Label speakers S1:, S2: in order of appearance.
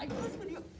S1: like this video.